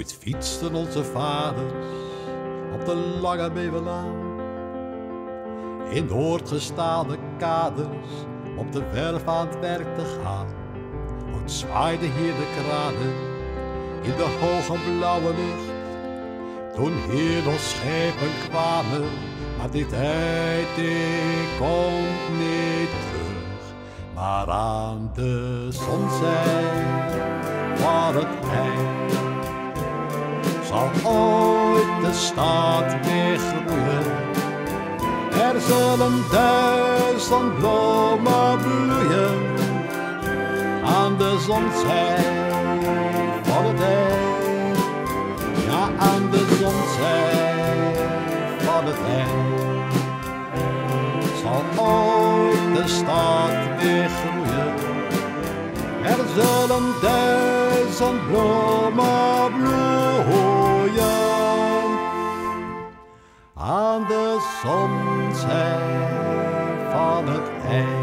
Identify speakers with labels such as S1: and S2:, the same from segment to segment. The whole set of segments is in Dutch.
S1: Ooit fietsten onze vaders op de lange Bevelaan. In doorgestaalde kaders op de werf aan het werk te gaan. Ooit zwaaiden hier de kranen in de hoge blauwe lucht. Toen hier nog schepen kwamen, maar die tijd komt niet. Maar aan de zonzij van het eind zal ooit de stad weer groeien. Er zullen duizend bloemen bloeien aan de zonzij van het eind. Ja, aan de zonzij van het eind Zullen duizend bloemen bloeien aan de zonzij van het eind.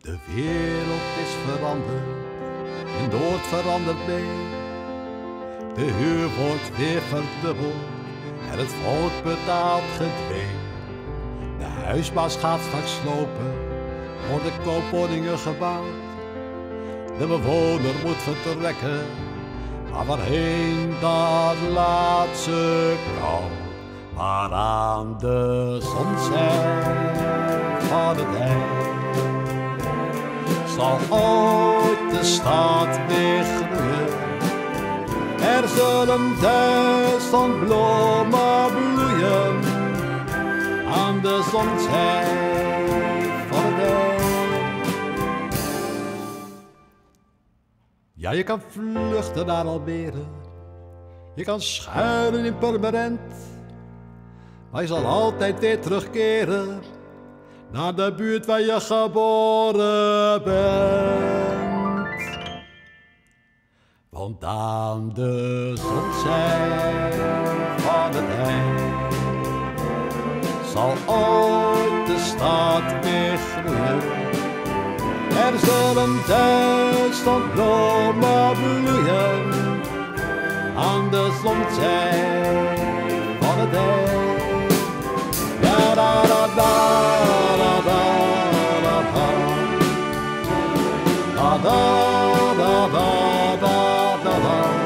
S1: De wereld is veranderd en Noord verandert mee. De huur wordt weer verdubbeld en het volk betaalt gedwee. De huisbaas gaat straks slopen, worden koopwoningen gebouwd. De bewoner moet vertrekken, maar waarheen dat laat ze. Maar aan de zonzij van het eind zal ooit de stad weer groeien. Er zullen duizend bloemen bloeien aan de zonzij Ja, je kan vluchten naar Almere. Je kan schuilen in Purmerend. Maar je zal altijd weer terugkeren naar de buurt waar je geboren bent. Want aan de zonzij van het eind zal ooit de stad weer groeien. Er zullen duizend bloemen bloeien aan de zonzij van het eind. Ja, da, da, da, da, da, da, da. Da, da, da, da, da, da, da.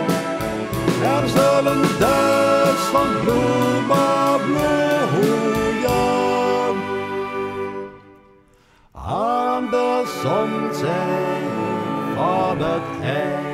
S1: Aan de zonzij van het eind.